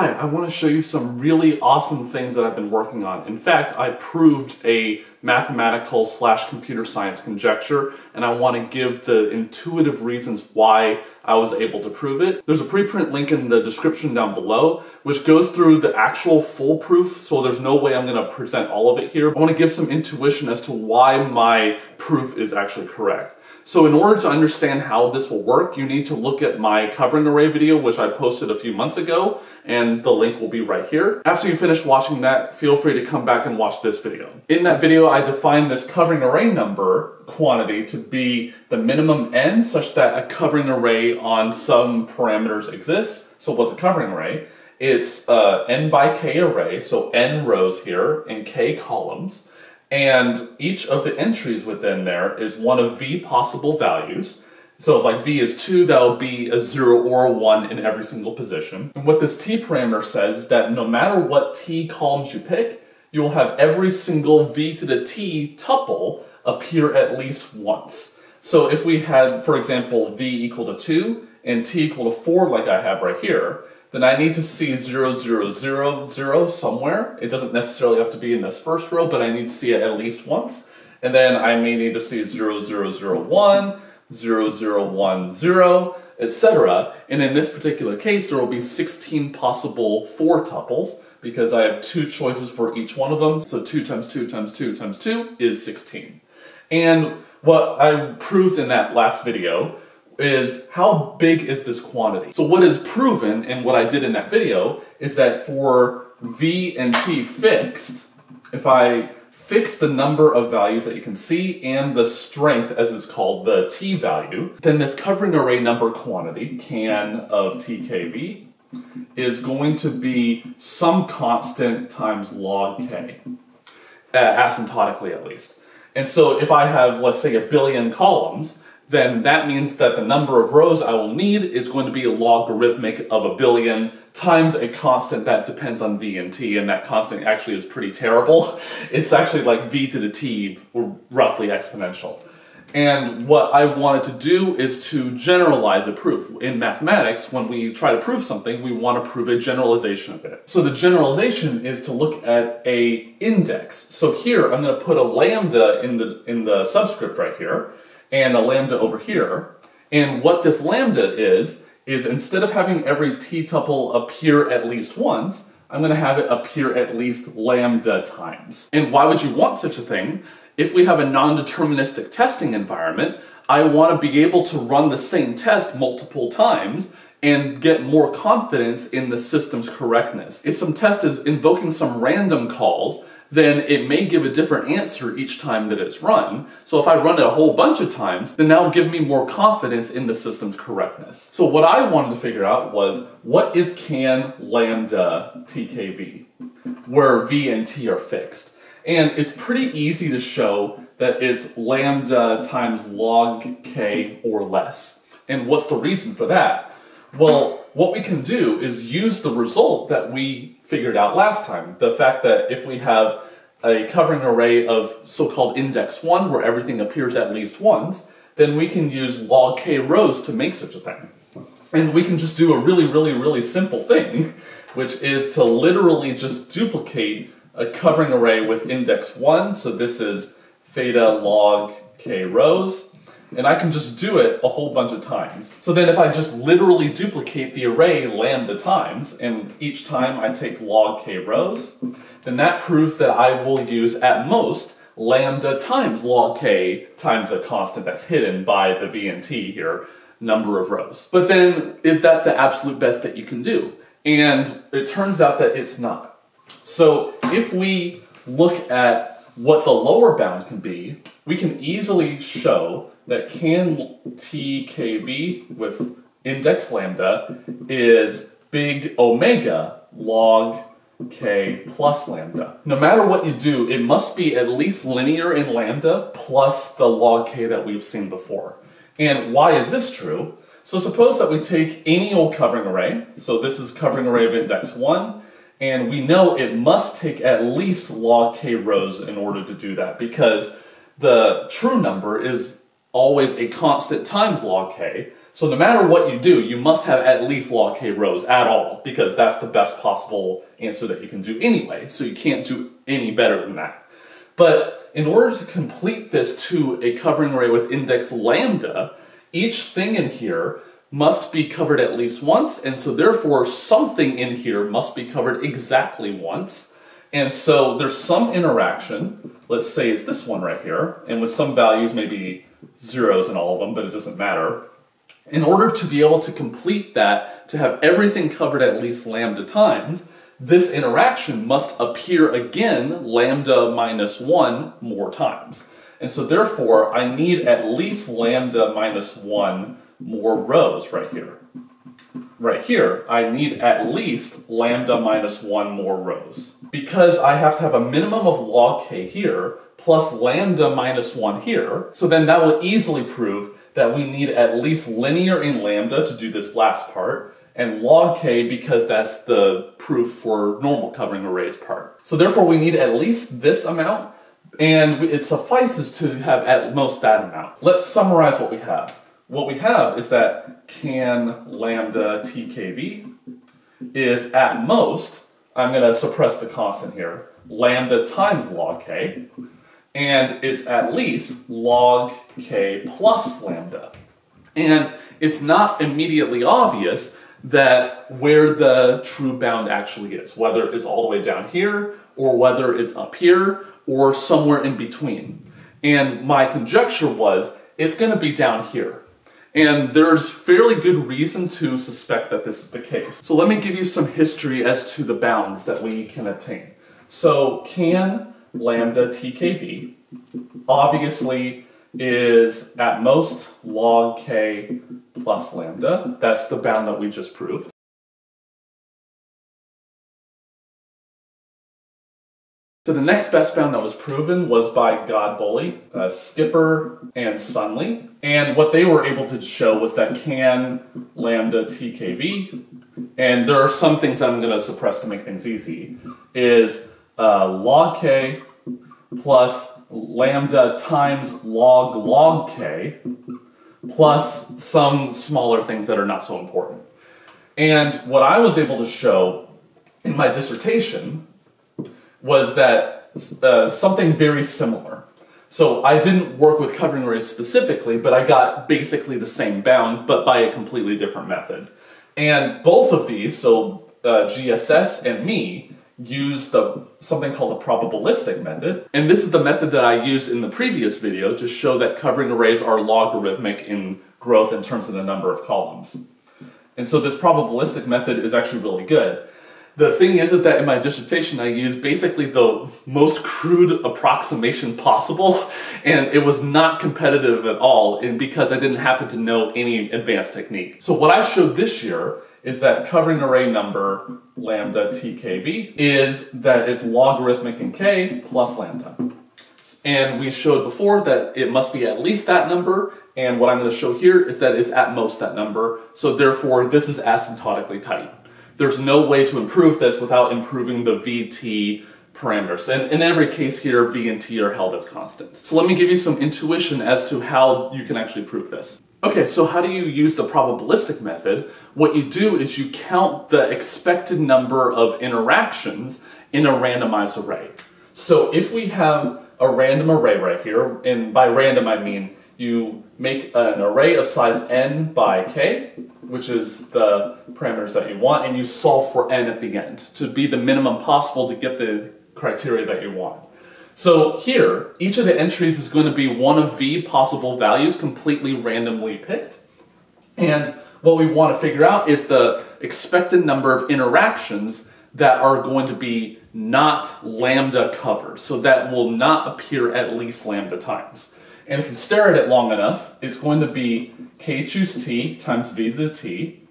Hi, I want to show you some really awesome things that I've been working on. In fact, I proved a mathematical slash computer science conjecture, and I want to give the intuitive reasons why I was able to prove it. There's a preprint link in the description down below, which goes through the actual full proof, so there's no way I'm going to present all of it here. I want to give some intuition as to why my proof is actually correct. So in order to understand how this will work, you need to look at my covering array video, which I posted a few months ago, and the link will be right here. After you finish watching that, feel free to come back and watch this video. In that video, I defined this covering array number quantity to be the minimum n such that a covering array on some parameters exists. So what's a covering array? It's uh, n by k array, so n rows here and k columns. And each of the entries within there is one of v possible values. So if like v is 2, that will be a 0 or a 1 in every single position. And what this t parameter says is that no matter what t columns you pick, you will have every single v to the t tuple appear at least once. So if we had, for example, v equal to 2 and t equal to 4 like I have right here, then I need to see 0, 0, 0, 0 somewhere. It doesn't necessarily have to be in this first row, but I need to see it at least once. And then I may need to see 0, 0, 0, 1, 0, 0, 1, 0, etc. And in this particular case, there will be 16 possible 4 tuples because I have two choices for each one of them. So 2 times 2 times 2 times 2 is 16. And what I proved in that last video is how big is this quantity? So what is proven and what I did in that video is that for V and T fixed, if I fix the number of values that you can see and the strength, as it's called, the T value, then this covering array number quantity, can of TKV, is going to be some constant times log K, uh, asymptotically at least. And so if I have, let's say, a billion columns, then that means that the number of rows I will need is going to be a logarithmic of a billion times a constant that depends on v and t, and that constant actually is pretty terrible. It's actually like v to the t, roughly exponential. And what I wanted to do is to generalize a proof. In mathematics, when we try to prove something, we want to prove a generalization of it. So the generalization is to look at a index. So here, I'm going to put a lambda in the, in the subscript right here, and a lambda over here. And what this lambda is, is instead of having every t-tuple appear at least once, I'm going to have it appear at least lambda times. And why would you want such a thing? If we have a non-deterministic testing environment, I want to be able to run the same test multiple times and get more confidence in the system's correctness. If some test is invoking some random calls, then it may give a different answer each time that it's run. So if I run it a whole bunch of times, then that'll give me more confidence in the system's correctness. So what I wanted to figure out was what is can lambda TKV, where V and T are fixed. And it's pretty easy to show that it's lambda times log K or less. And what's the reason for that? Well, what we can do is use the result that we figured out last time. The fact that if we have a covering array of so-called index 1 where everything appears at least once, then we can use log k rows to make such a thing. And we can just do a really, really, really simple thing, which is to literally just duplicate a covering array with index 1. So this is theta log k rows and I can just do it a whole bunch of times. So then if I just literally duplicate the array lambda times, and each time I take log k rows, then that proves that I will use at most lambda times log k times a constant that's hidden by the v and t here, number of rows. But then, is that the absolute best that you can do? And it turns out that it's not. So if we look at what the lower bound can be, we can easily show that can TKV with index lambda is big omega log k plus lambda. No matter what you do, it must be at least linear in lambda plus the log k that we've seen before. And why is this true? So suppose that we take any old covering array, so this is covering array of index 1, and we know it must take at least log k rows in order to do that because the true number is always a constant times log k. So no matter what you do, you must have at least log k rows at all, because that's the best possible answer that you can do anyway, so you can't do any better than that. But in order to complete this to a covering array with index lambda, each thing in here must be covered at least once, and so therefore something in here must be covered exactly once. And so there's some interaction, let's say it's this one right here, and with some values, maybe zeros in all of them, but it doesn't matter. In order to be able to complete that, to have everything covered at least lambda times, this interaction must appear again lambda minus 1 more times. And so therefore, I need at least lambda minus 1 more rows right here. Right here, I need at least lambda minus 1 more rows. Because I have to have a minimum of log k here, plus lambda minus 1 here, so then that will easily prove that we need at least linear in lambda to do this last part, and log k because that's the proof for normal covering arrays part. So therefore we need at least this amount, and it suffices to have at most that amount. Let's summarize what we have. What we have is that can lambda tkv is at most, I'm going to suppress the constant here, lambda times log k, and it's at least log k plus lambda. And it's not immediately obvious that where the true bound actually is, whether it's all the way down here, or whether it's up here, or somewhere in between. And my conjecture was, it's going to be down here. And there's fairly good reason to suspect that this is the case. So let me give you some history as to the bounds that we can attain. So can lambda tkv obviously is at most log k plus lambda. That's the bound that we just proved. So the next best bound that was proven was by Godbole, uh, Skipper, and Sunley. And what they were able to show was that can lambda tkv, and there are some things I'm going to suppress to make things easy, is uh, log k plus lambda times log log k plus some smaller things that are not so important. And what I was able to show in my dissertation was that uh, something very similar. So I didn't work with covering arrays specifically, but I got basically the same bound, but by a completely different method. And both of these, so uh, GSS and me, use the something called the probabilistic method. And this is the method that I used in the previous video to show that covering arrays are logarithmic in growth in terms of the number of columns. And so this probabilistic method is actually really good. The thing is, is that in my dissertation I used basically the most crude approximation possible, and it was not competitive at all, and because I didn't happen to know any advanced technique. So what I showed this year is that covering array number lambda tkv is that it's logarithmic in k plus lambda. And we showed before that it must be at least that number, and what I'm going to show here is that it's at most that number, so therefore this is asymptotically tight there's no way to improve this without improving the VT parameters. And in every case here, V and T are held as constants. So let me give you some intuition as to how you can actually prove this. Okay, so how do you use the probabilistic method? What you do is you count the expected number of interactions in a randomized array. So if we have a random array right here, and by random I mean you make an array of size n by k, which is the parameters that you want, and you solve for n at the end to be the minimum possible to get the criteria that you want. So here, each of the entries is going to be one of v possible values completely randomly picked. And what we want to figure out is the expected number of interactions that are going to be not lambda covered. So that will not appear at least lambda times. And if you stare at it long enough, it's going to be k choose t times v to the t.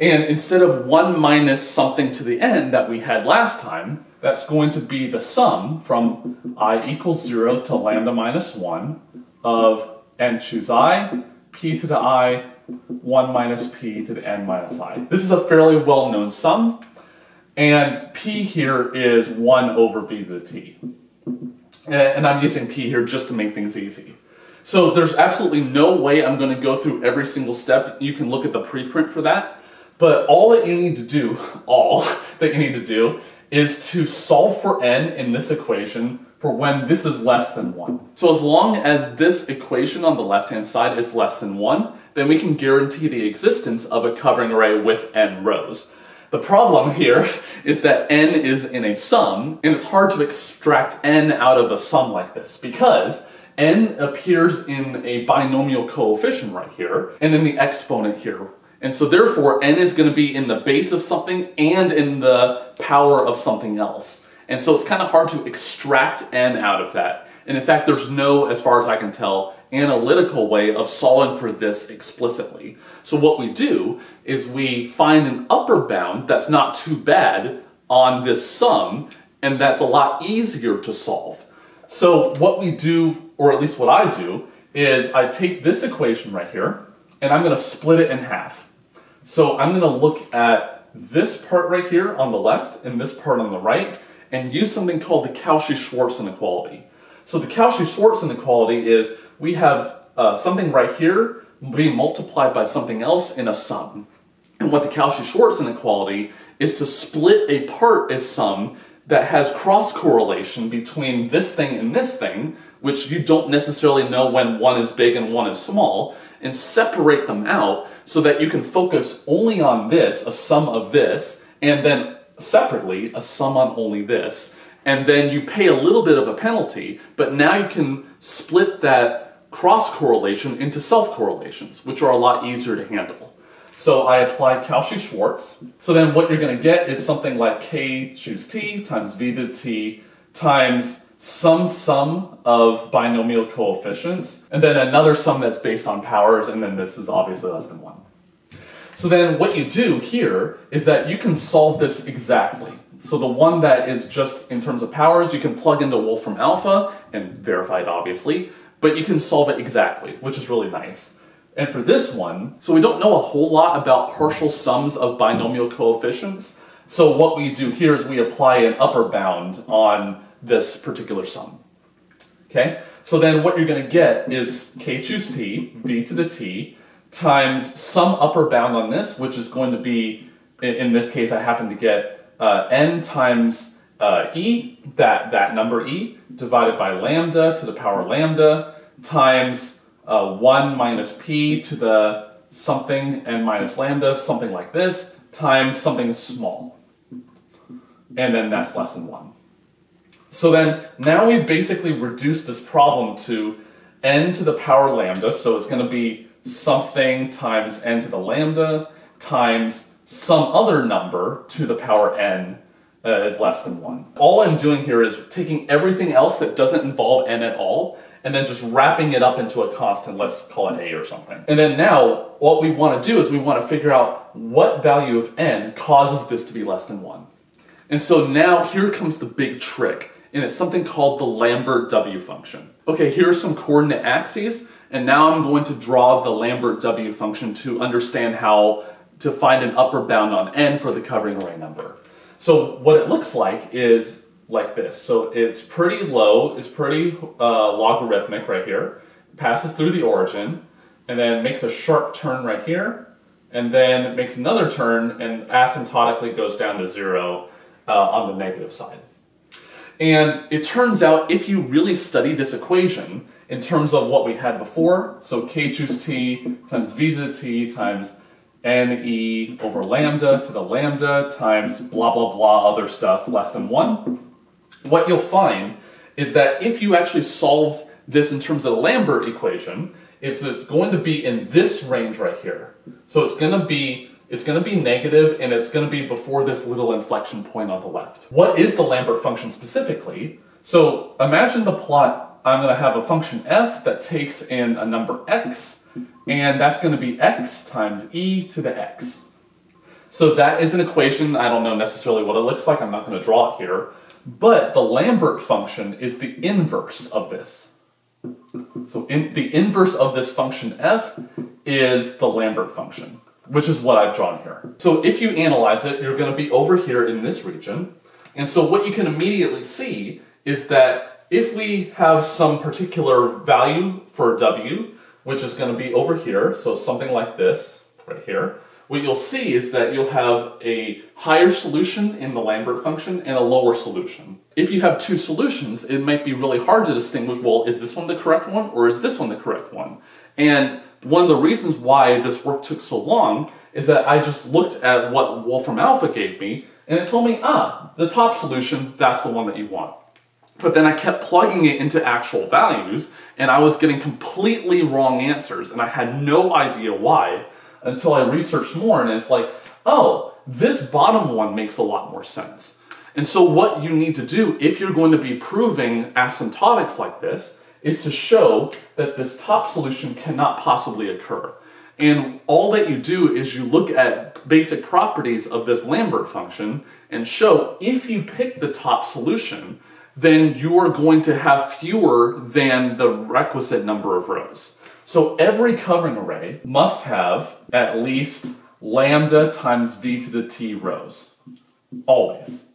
And instead of 1 minus something to the n that we had last time, that's going to be the sum from i equals 0 to lambda minus 1 of n choose i, p to the i, 1 minus p to the n minus i. This is a fairly well-known sum, and p here is 1 over v to the t. And I'm using p here just to make things easy. So there's absolutely no way I'm going to go through every single step. You can look at the preprint for that. But all that you need to do, all that you need to do, is to solve for n in this equation for when this is less than 1. So as long as this equation on the left-hand side is less than 1, then we can guarantee the existence of a covering array with n rows. The problem here is that n is in a sum, and it's hard to extract n out of a sum like this because n appears in a binomial coefficient right here, and in the exponent here. And so therefore, n is going to be in the base of something and in the power of something else. And so it's kind of hard to extract n out of that. And in fact, there's no, as far as I can tell, analytical way of solving for this explicitly. So what we do is we find an upper bound that's not too bad on this sum, and that's a lot easier to solve. So what we do, or at least what I do, is I take this equation right here, and I'm going to split it in half. So I'm going to look at this part right here on the left and this part on the right and use something called the Cauchy-Schwarz inequality. So the Cauchy-Schwarz inequality is we have uh, something right here being multiplied by something else in a sum. And what the Cauchy-Schwarz inequality is to split a part as sum that has cross correlation between this thing and this thing, which you don't necessarily know when one is big and one is small, and separate them out so that you can focus only on this, a sum of this, and then separately a sum on only this. And then you pay a little bit of a penalty, but now you can split that cross correlation into self correlations, which are a lot easier to handle. So I apply Cauchy-Schwarz. So then what you're going to get is something like k choose t times v to t times some sum of binomial coefficients, and then another sum that's based on powers, and then this is obviously less than 1. So then what you do here is that you can solve this exactly. So the one that is just in terms of powers, you can plug into Wolfram Alpha and verify it obviously, but you can solve it exactly, which is really nice. And for this one, so we don't know a whole lot about partial sums of binomial coefficients. So what we do here is we apply an upper bound on this particular sum. Okay, so then what you're going to get is k choose t, v to the t, times some upper bound on this, which is going to be, in this case, I happen to get uh, n times uh, e, that, that number e, divided by lambda to the power lambda, times uh, 1 minus p to the something n minus lambda, something like this, times something small. And then that's less than 1. So then now we've basically reduced this problem to n to the power lambda, so it's going to be something times n to the lambda times some other number to the power n uh, is less than 1. All I'm doing here is taking everything else that doesn't involve n at all and then just wrapping it up into a constant, let's call it a or something. And then now, what we want to do is we want to figure out what value of n causes this to be less than 1. And so now here comes the big trick and it's something called the Lambert W function. Okay, here are some coordinate axes, and now I'm going to draw the Lambert W function to understand how to find an upper bound on n for the covering array number. So what it looks like is like this. So it's pretty low, it's pretty uh, logarithmic right here, passes through the origin, and then makes a sharp turn right here, and then makes another turn and asymptotically goes down to zero uh, on the negative side. And it turns out if you really study this equation in terms of what we had before, so k choose t times v to the t times ne over lambda to the lambda times blah blah blah other stuff less than 1, what you'll find is that if you actually solved this in terms of the Lambert equation, it's going to be in this range right here. So it's going to be it's going to be negative and it's going to be before this little inflection point on the left. What is the Lambert function specifically? So imagine the plot, I'm going to have a function f that takes in a number x, and that's going to be x times e to the x. So that is an equation, I don't know necessarily what it looks like, I'm not going to draw it here, but the Lambert function is the inverse of this. So in, the inverse of this function f is the Lambert function which is what I've drawn here. So if you analyze it, you're going to be over here in this region. And so what you can immediately see is that if we have some particular value for w, which is going to be over here, so something like this, right here, what you'll see is that you'll have a higher solution in the Lambert function and a lower solution. If you have two solutions, it might be really hard to distinguish, well, is this one the correct one or is this one the correct one? And one of the reasons why this work took so long is that I just looked at what Wolfram Alpha gave me and it told me, ah, the top solution, that's the one that you want. But then I kept plugging it into actual values and I was getting completely wrong answers and I had no idea why until I researched more and it's like, oh, this bottom one makes a lot more sense. And so what you need to do if you're going to be proving asymptotics like this is to show that this top solution cannot possibly occur. And all that you do is you look at basic properties of this Lambert function and show if you pick the top solution, then you are going to have fewer than the requisite number of rows. So every covering array must have at least lambda times v to the t rows. Always.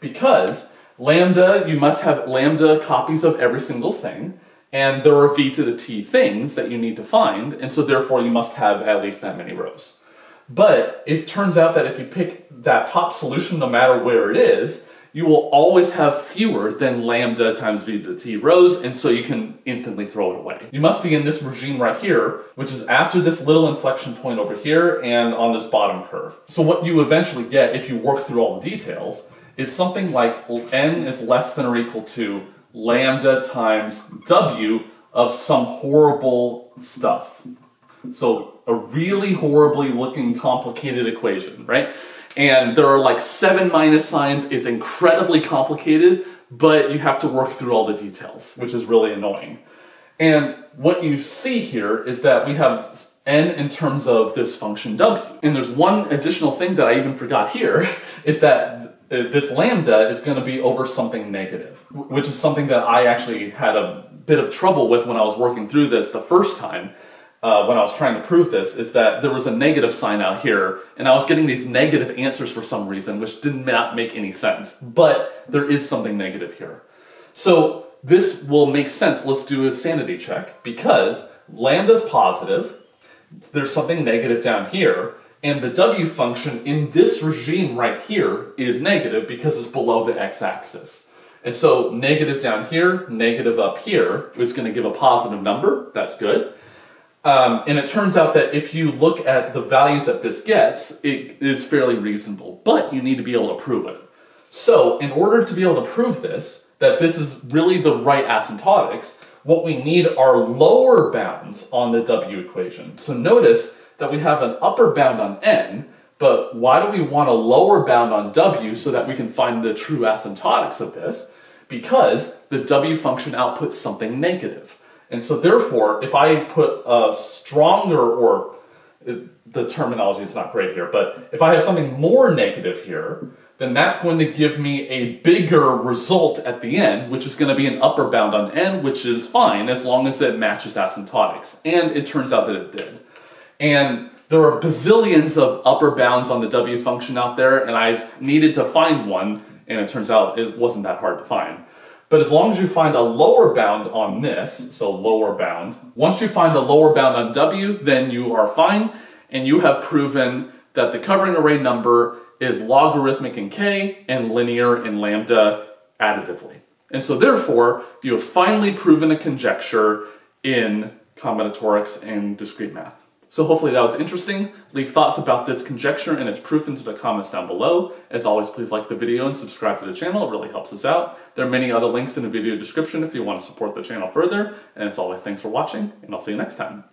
Because lambda, you must have lambda copies of every single thing, and there are v to the t things that you need to find, and so therefore you must have at least that many rows. But it turns out that if you pick that top solution, no matter where it is, you will always have fewer than lambda times v to the t rows, and so you can instantly throw it away. You must be in this regime right here, which is after this little inflection point over here and on this bottom curve. So what you eventually get, if you work through all the details, is something like n is less than or equal to lambda times w of some horrible stuff. So a really horribly looking complicated equation, right? And there are like seven minus signs. It's incredibly complicated, but you have to work through all the details, which is really annoying. And what you see here is that we have n in terms of this function w. And there's one additional thing that I even forgot here, is that this lambda is going to be over something negative, which is something that I actually had a bit of trouble with when I was working through this the first time uh, when I was trying to prove this is that there was a negative sign out here, and I was getting these negative answers for some reason, which did not make any sense. But there is something negative here. So this will make sense. Let's do a sanity check because lambda's positive, there's something negative down here, and the w function in this regime right here is negative because it's below the x-axis. And so negative down here, negative up here is going to give a positive number. That's good. Um, and it turns out that if you look at the values that this gets, it is fairly reasonable, but you need to be able to prove it. So, in order to be able to prove this, that this is really the right asymptotics, what we need are lower bounds on the W equation. So notice that we have an upper bound on N, but why do we want a lower bound on W so that we can find the true asymptotics of this? Because the W function outputs something negative. And so therefore, if I put a stronger, or the terminology is not great here, but if I have something more negative here, then that's going to give me a bigger result at the end, which is going to be an upper bound on n, which is fine as long as it matches asymptotics. And it turns out that it did. And there are bazillions of upper bounds on the w function out there, and I needed to find one, and it turns out it wasn't that hard to find. But as long as you find a lower bound on this, so lower bound, once you find a lower bound on W, then you are fine, and you have proven that the covering array number is logarithmic in K and linear in lambda additively. And so therefore, you have finally proven a conjecture in combinatorics and discrete math. So hopefully that was interesting. Leave thoughts about this conjecture and its proof into the comments down below. As always, please like the video and subscribe to the channel. It really helps us out. There are many other links in the video description if you want to support the channel further. And as always, thanks for watching, and I'll see you next time.